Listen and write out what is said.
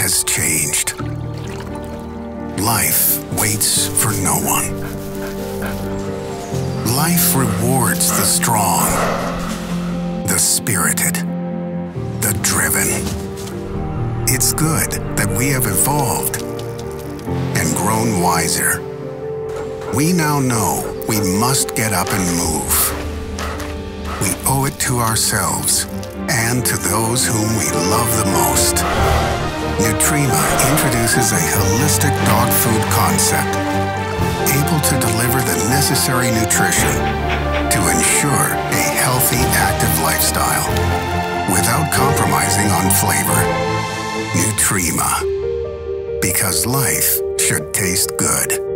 has changed. Life waits for no one. Life rewards the strong, the spirited, the driven. It's good that we have evolved and grown wiser. We now know we must get up and move. We owe it to ourselves and to those whom we love the most. Nutrima introduces a holistic dog food concept, able to deliver the necessary nutrition to ensure a healthy, active lifestyle without compromising on flavor. Nutrima, because life should taste good.